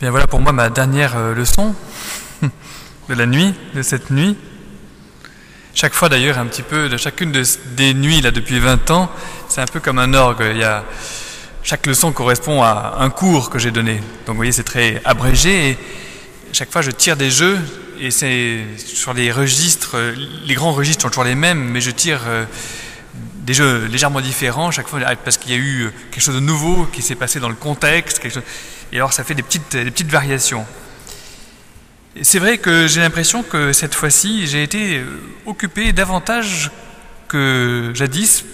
Bien voilà pour moi ma dernière euh, leçon de la nuit, de cette nuit. Chaque fois d'ailleurs, un petit peu, de chacune des nuits là depuis 20 ans, c'est un peu comme un orgue. Il y a, chaque leçon correspond à un cours que j'ai donné. Donc vous voyez, c'est très abrégé et chaque fois je tire des jeux et c'est sur les registres, les grands registres sont toujours les mêmes, mais je tire euh, des jeux légèrement différents chaque fois parce qu'il y a eu quelque chose de nouveau qui s'est passé dans le contexte. Et alors ça fait des petites, des petites variations. C'est vrai que j'ai l'impression que cette fois-ci, j'ai été euh, occupé davantage que jadis,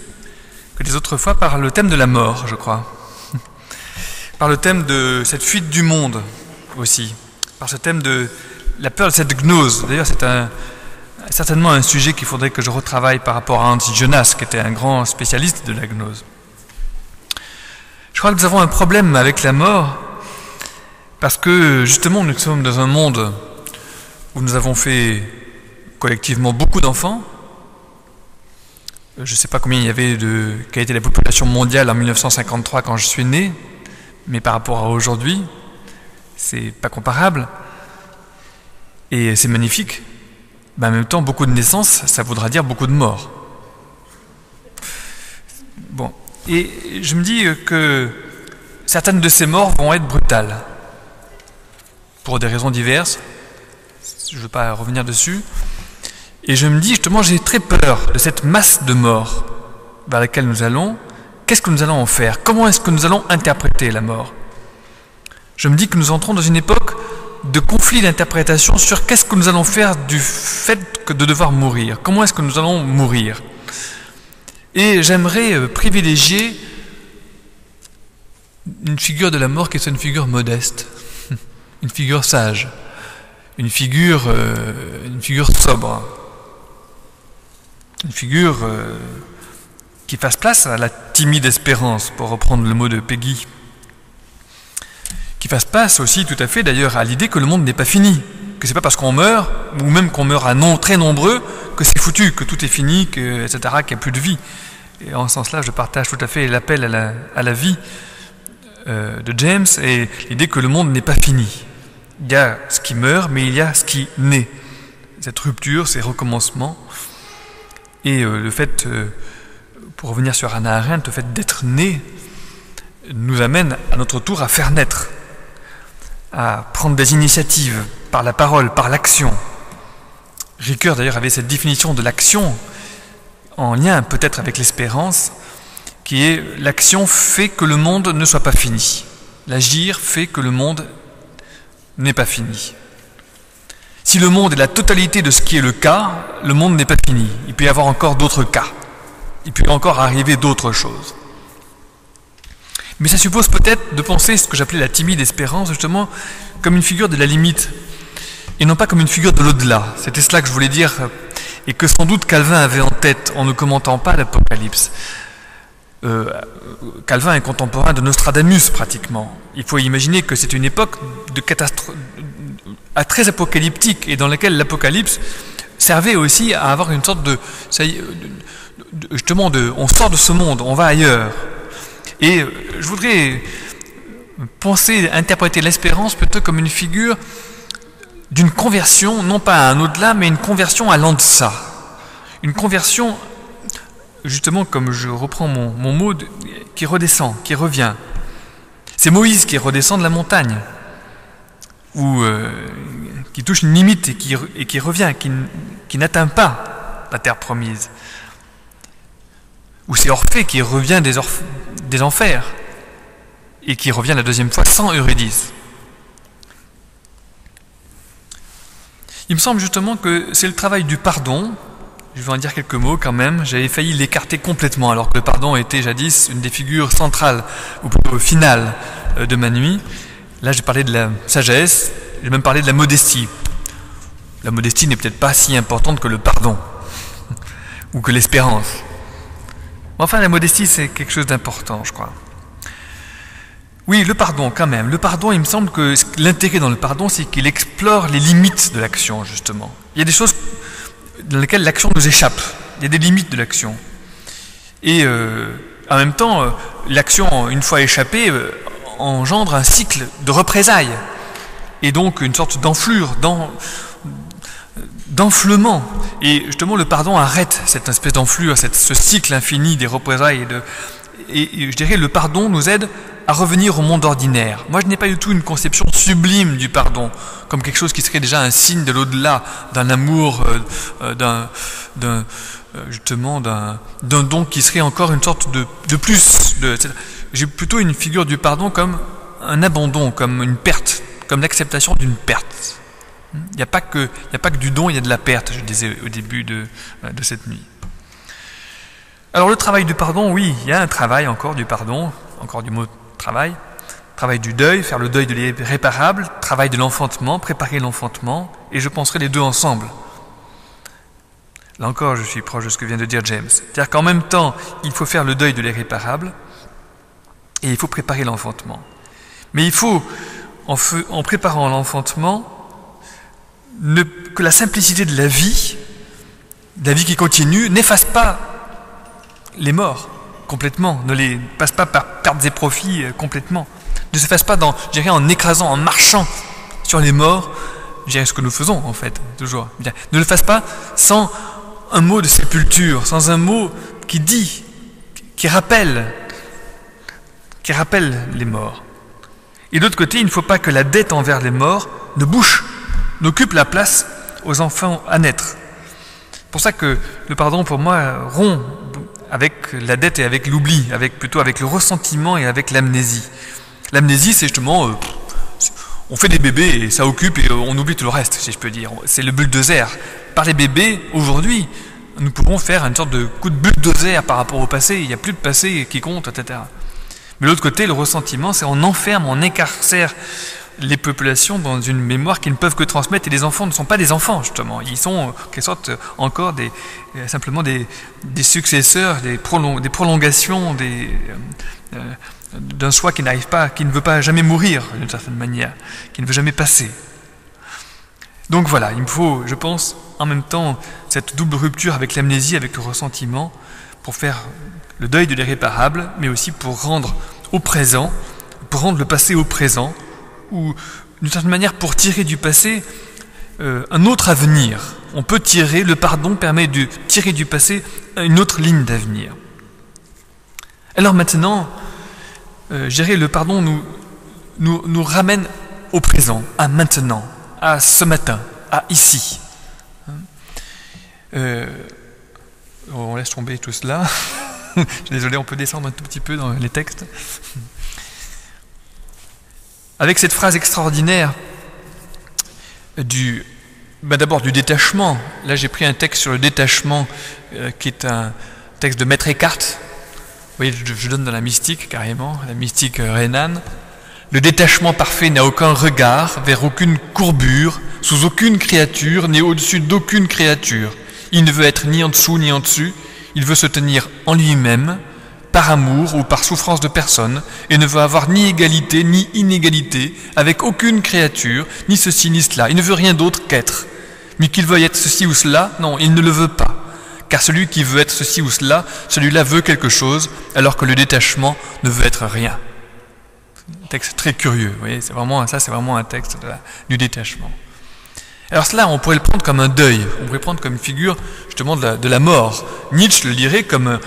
que les autres fois, par le thème de la mort, je crois. par le thème de cette fuite du monde aussi. Par ce thème de la peur de cette gnose. D'ailleurs, c'est un, certainement un sujet qu'il faudrait que je retravaille par rapport à Hans Jonas, qui était un grand spécialiste de la gnose. Je crois que nous avons un problème avec la mort parce que justement, nous sommes dans un monde où nous avons fait collectivement beaucoup d'enfants. Je ne sais pas combien il y avait de. quelle était la population mondiale en 1953 quand je suis né, mais par rapport à aujourd'hui, c'est pas comparable. Et c'est magnifique. Mais en même temps, beaucoup de naissances, ça voudra dire beaucoup de morts. Bon. Et je me dis que certaines de ces morts vont être brutales pour des raisons diverses. Je ne veux pas revenir dessus. Et je me dis justement, j'ai très peur de cette masse de morts vers laquelle nous allons. Qu'est-ce que nous allons en faire? Comment est-ce que nous allons interpréter la mort? Je me dis que nous entrons dans une époque de conflit d'interprétation sur qu'est-ce que nous allons faire du fait de devoir mourir. Comment est-ce que nous allons mourir? Et j'aimerais euh, privilégier une figure de la mort qui est une figure modeste une figure sage, une figure, euh, sobre, une figure euh, qui fasse place à la timide espérance, pour reprendre le mot de Peggy, qui fasse place aussi tout à fait d'ailleurs à l'idée que le monde n'est pas fini, que c'est pas parce qu'on meurt, ou même qu'on meurt à non, très nombreux, que c'est foutu, que tout est fini, que, etc., qu'il n'y a plus de vie. Et en ce sens-là, je partage tout à fait l'appel à la, à la vie euh, de James et l'idée que le monde n'est pas fini. Il y a ce qui meurt, mais il y a ce qui naît. Cette rupture, ces recommencements. Et euh, le fait, euh, pour revenir sur Anna Arendt, le fait d'être né nous amène à notre tour à faire naître, à prendre des initiatives par la parole, par l'action. Ricoeur d'ailleurs avait cette définition de l'action en lien peut-être avec l'espérance, qui est l'action fait que le monde ne soit pas fini. L'agir fait que le monde n'est pas fini. Si le monde est la totalité de ce qui est le cas, le monde n'est pas fini. Il peut y avoir encore d'autres cas. Il peut encore arriver d'autres choses. Mais ça suppose peut-être de penser ce que j'appelais la timide espérance, justement, comme une figure de la limite, et non pas comme une figure de l'au-delà. C'était cela que je voulais dire, et que sans doute Calvin avait en tête en ne commentant pas l'Apocalypse. Euh, Calvin est contemporain de Nostradamus pratiquement. Il faut imaginer que c'est une époque très apocalyptique et dans laquelle l'Apocalypse servait aussi à avoir une sorte de, justement de, on sort de ce monde, on va ailleurs. Et euh, je voudrais penser, interpréter l'espérance plutôt comme une figure d'une conversion, non pas à un au-delà, mais une conversion à l'en-deçà. Une conversion justement, comme je reprends mon, mot, qui redescend, qui revient. C'est Moïse qui redescend de la montagne, ou euh, qui touche une limite et qui, revient, qui, n'atteint pas la terre promise. Ou c'est Orphée qui revient des, des, enfers et qui revient la deuxième fois sans Eurydice. Il me semble justement que c'est le travail du pardon je vais en dire quelques mots quand même. J'avais failli l'écarter complètement, alors que le pardon était jadis une des figures centrales, ou plutôt finales, euh, de ma nuit. Là, j'ai parlé de la sagesse, j'ai même parlé de la modestie. La modestie n'est peut-être pas si importante que le pardon, ou que l'espérance. Enfin, la modestie, c'est quelque chose d'important, je crois. Oui, le pardon, quand même. Le pardon, il me semble que l'intérêt dans le pardon, c'est qu'il explore les limites de l'action, justement. Il y a des choses dans lesquelles l'action nous échappe. Il y a des limites de l'action. Et euh, en même temps, euh, l'action, une fois échappée, euh, engendre un cycle de représailles. et donc une sorte d'enflure, d'enflement. Et justement, le pardon arrête cette espèce d'enflure, ce cycle infini des représailles. Et, de, et, je dirais, le pardon nous aide à revenir au monde ordinaire. Moi, je n'ai pas du tout une conception sublime du pardon, comme quelque chose qui serait déjà un signe de l'au-delà, d'un amour, euh, euh, d'un, d'un, euh, justement, d'un, don qui serait encore une sorte de, de plus. De, j'ai plutôt une figure du pardon comme un abandon, comme une perte, comme l'acceptation d'une perte. Il n'y a, pas que, du don, il y a de la perte, je disais au début de, de cette nuit. Alors le travail du pardon, oui, il y a un travail encore du pardon, encore du mot travail. Travail du deuil, faire le deuil de l'irréparable, travail de l'enfantement, préparer l'enfantement, et je penserai les deux ensemble. Là encore, je suis proche de ce que vient de dire James. C'est-à-dire qu'en même temps, il faut faire le deuil de l'irréparable, et il faut préparer l'enfantement. Mais il faut, en préparant l'enfantement, que la simplicité de la vie, de la vie qui continue, n'efface pas les morts complètement, ne les passe pas par pertes et profits euh, complètement, ne se fasse pas dans, en écrasant, en marchant sur les morts, je ce que nous faisons en fait, toujours. Ne le fasse pas sans un mot de sépulture, sans un mot qui dit, qui rappelle, qui rappelle les morts. Et d'autre côté, il ne faut pas que la dette envers les morts ne bouche, n'occupe la place aux enfants à naître. Pour ça que le pardon, pour moi, rompt avec la dette et avec l'oubli, avec plutôt avec le ressentiment et avec l'amnésie. L'amnésie, c'est justement, euh, on fait des bébés et ça occupe et on oublie tout le reste, si je peux dire. C'est le bulldozer. Par les bébés, aujourd'hui, nous pouvons faire une sorte de coup de bulldozer par rapport au passé. Il n'y a plus de passé qui compte, etc. Mais l'autre côté, le ressentiment, c'est on enferme, on écarcère les populations dans une mémoire qu'ils ne peuvent que transmettre. Et les enfants ne sont pas des enfants, justement. Ils sont, en quelque sorte, encore euh, simplement des, successeurs, des, prolongations euh, euh, d'un soi qui n'arrive pas, qui ne veut pas jamais mourir, d'une certaine manière, qui ne veut jamais passer. Donc voilà, il me faut, je pense, en même temps, cette double rupture avec l'amnésie, avec le ressentiment, pour faire le deuil de l'irréparable, mais aussi pour rendre au présent, pour rendre le passé au présent, ou d'une certaine manière pour tirer du passé euh, un autre avenir. On peut tirer, le pardon permet de tirer du passé une autre ligne d'avenir. Alors maintenant, euh, gérer le pardon nous, nous, ramène au présent, à maintenant, à ce matin, à ici. Hein? Euh, on laisse tomber tout cela. Je suis désolé, on peut descendre un tout petit peu dans les textes avec cette phrase extraordinaire du, ben d'abord du détachement. Là, j'ai pris un texte sur le détachement euh, qui est un texte de Maître Eckhart. Vous voyez, je, donne dans la mystique carrément, la mystique euh, rhénane. Le détachement parfait n'a aucun regard vers aucune courbure, sous aucune créature, ni au-dessus d'aucune créature. Il ne veut être ni en dessous ni en dessus. Il veut se tenir en lui-même, par amour ou par souffrance de personne, et ne veut avoir ni égalité ni inégalité avec aucune créature, ni ceci ni cela. Il ne veut rien d'autre qu'être. Mais qu'il veuille être ceci ou cela, non, il ne le veut pas. Car celui qui veut être ceci ou cela, celui-là veut quelque chose, alors que le détachement ne veut être rien. Un texte très curieux, vous voyez, c'est vraiment, ça c'est vraiment un texte du détachement. Alors cela, on pourrait le prendre comme un deuil, on pourrait le prendre comme une figure justement de la, de la mort. Nietzsche le dirait comme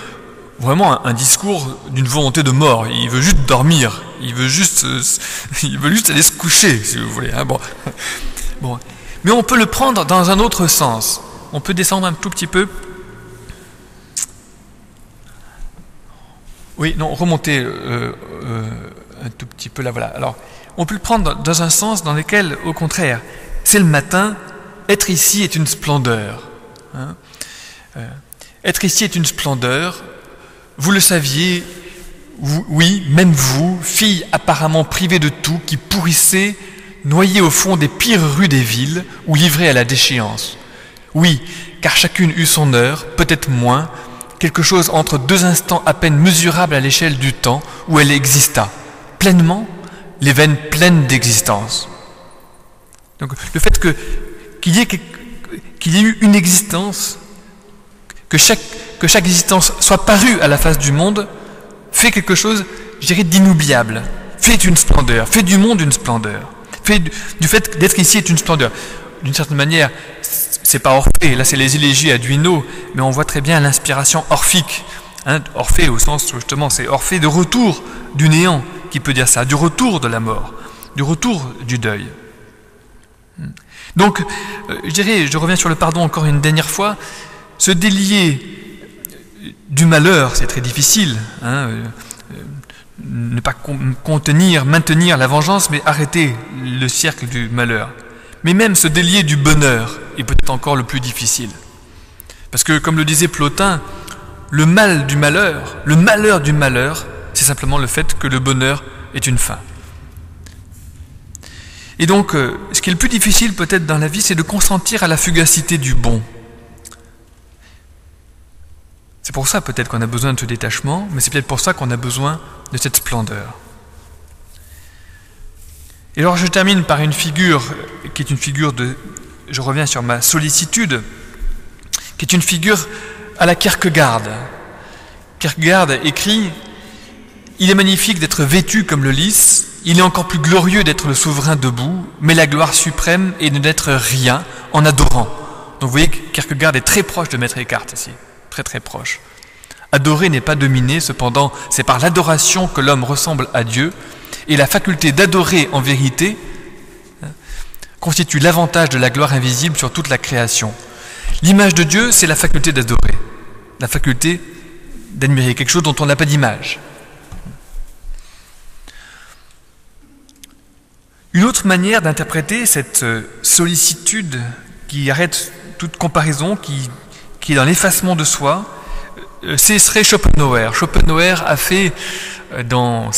vraiment un, discours d'une volonté de mort. Il veut juste dormir. Il veut juste, euh, il veut juste aller se coucher, si vous voulez. Hein. Bon. bon. Mais on peut le prendre dans un autre sens. On peut descendre un tout petit peu. Oui, non, remonter euh, euh, un tout petit peu là, voilà. Alors, on peut le prendre dans un sens dans lequel, au contraire, c'est le matin, être ici est une splendeur. Hein. être ici est une splendeur, vous le saviez, oui, même vous, fille apparemment privée de tout, qui pourrissez, noyée au fond des pires rues des villes ou livrée à la déchéance. Oui, car chacune eut son heure, peut-être moins, quelque chose entre deux instants à peine mesurables à l'échelle du temps où elle exista, pleinement, les veines pleines d'existence. Donc le fait qu'il y, y ait eu une existence, que chaque que chaque existence soit parue à la face du monde, fait quelque chose, je dirais, d'inoubliable, fait une splendeur, fait du monde une splendeur, fait du fait d'être ici est une splendeur. D'une certaine manière, c'est pas Orphée, là c'est les élégies à Duino, mais on voit très bien l'inspiration orphique. Hein, Orphée au sens justement, c'est Orphée de retour du néant qui peut dire ça, du retour de la mort, du retour du deuil. Donc, euh, je dirais, je reviens sur le pardon encore une dernière fois, se délier du malheur, c'est très difficile. Hein, euh, ne pas contenir, maintenir la vengeance, mais arrêter le cercle du malheur. Mais même se délier du bonheur est peut-être encore le plus difficile. Parce que, comme le disait Plotin, le mal du malheur, le malheur du malheur, c'est simplement le fait que le bonheur est une fin. Et donc, euh, ce qui est le plus difficile peut-être dans la vie, c'est de consentir à la fugacité du bon. C'est pour ça peut-être qu'on a besoin de ce détachement, mais c'est peut-être pour ça qu'on a besoin de cette splendeur. Et alors je termine par une figure qui est une figure de, je reviens sur ma sollicitude, qui est une figure à la Kierkegaard. Kierkegaard écrit Il est magnifique d'être vêtu comme le lys, il est encore plus glorieux d'être le souverain debout, mais la gloire suprême est de n'être rien en adorant. Donc vous voyez que Kierkegaard est très proche de Maître Eckhart ici très proche. Adorer n'est pas dominer, cependant, c'est par l'adoration que l'homme ressemble à Dieu, et la faculté d'adorer en vérité hein, constitue l'avantage de la gloire invisible sur toute la création. L'image de Dieu, c'est la faculté d'adorer, la faculté d'admirer quelque chose dont on n'a pas d'image. Une autre manière d'interpréter cette euh, sollicitude qui arrête toute comparaison, qui qui est dans l'effacement de soi, euh, ce serait Schopenhauer. Schopenhauer a fait euh, dans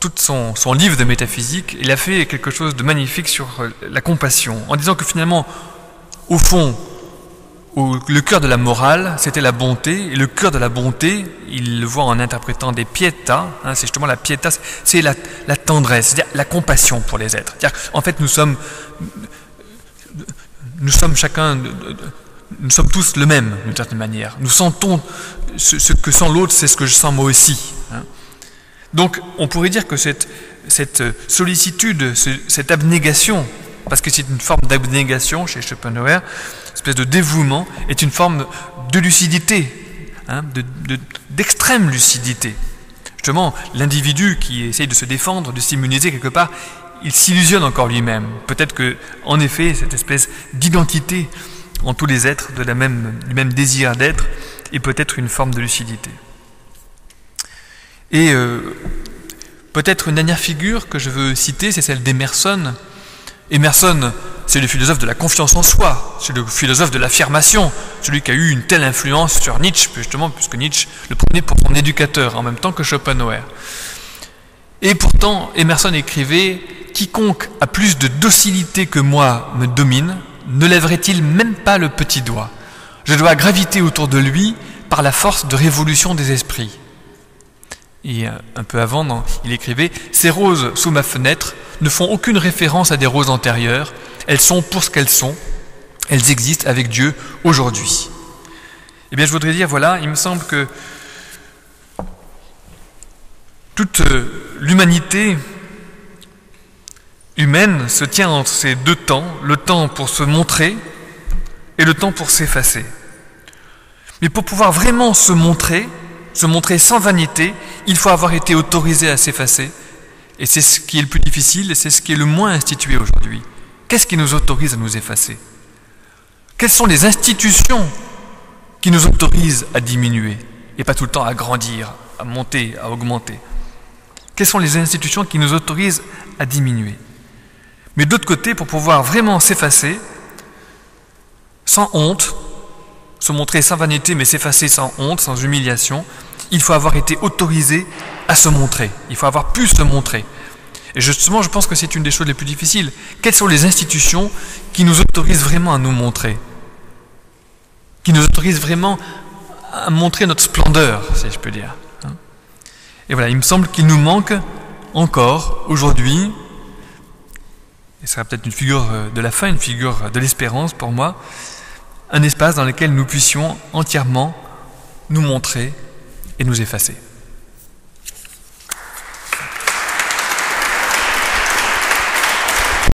tout son, son, livre de métaphysique, il a fait quelque chose de magnifique sur euh, la compassion, en disant que finalement, au fond, le cœur de la morale, c'était la bonté, et le cœur de la bonté, il le voit en interprétant des pietas, hein, c'est justement la pietà, c'est la, la, tendresse, c'est-à-dire la compassion pour les êtres. En fait, nous sommes, nous sommes chacun nous sommes tous le même, d'une certaine manière. Nous sentons ce, que sent l'autre, c'est ce que je sens moi aussi. Hein. Donc, on pourrait dire que cette, sollicitude, cette abnégation, parce que c'est une forme d'abnégation chez Schopenhauer, une espèce de dévouement, est une forme de lucidité, hein, d'extrême lucidité. Justement, l'individu qui essaye de se défendre, de s'immuniser quelque part, il s'illusionne encore lui-même. Peut-être que, en effet, cette espèce d'identité en tous les êtres de la même, du même désir d'être et peut-être une forme de lucidité. Et euh, peut-être une dernière figure que je veux citer, c'est celle d'Emerson. Emerson, c'est le philosophe de la confiance en soi, c'est le philosophe de l'affirmation, celui qui a eu une telle influence sur Nietzsche, justement, puisque Nietzsche le prenait pour son éducateur en même temps que Schopenhauer. Et pourtant, Emerson écrivait Quiconque a plus de docilité que moi me domine, ne lèverait-il même pas le petit doigt Je dois graviter autour de lui par la force de révolution des esprits. Et euh, un peu avant, il écrivait Ces roses sous ma fenêtre ne font aucune référence à des roses antérieures, elles sont pour ce qu'elles sont, elles existent avec Dieu aujourd'hui. Eh bien, je voudrais dire, voilà, il me semble que toute euh, l'humanité humaine se tient entre ces deux temps, le temps pour se montrer et le temps pour s'effacer. Mais pour pouvoir vraiment se montrer, se montrer sans vanité, il faut avoir été autorisé à s'effacer. Et c'est ce qui est le plus difficile et c'est ce qui est le moins institué aujourd'hui. Qu'est-ce qui nous autorise à nous effacer? Quelles sont les institutions qui nous autorisent à diminuer et pas tout le temps à grandir, à monter, à augmenter? Quelles sont les institutions qui nous autorisent à diminuer? Mais d'autre côté, pour pouvoir vraiment s'effacer, sans honte, se montrer sans vanité, mais s'effacer sans honte, sans humiliation, il faut avoir été autorisé à se montrer. Il faut avoir pu se montrer. Et justement, je pense que c'est une des choses les plus difficiles. Quelles sont les institutions qui nous autorisent vraiment à nous montrer Qui nous autorisent vraiment à montrer notre splendeur, si je peux dire. Et voilà, il me semble qu'il nous manque encore aujourd'hui ce sera peut-être une figure euh, de la fin, une figure de l'espérance pour moi, un espace dans lequel nous puissions entièrement nous montrer et nous effacer.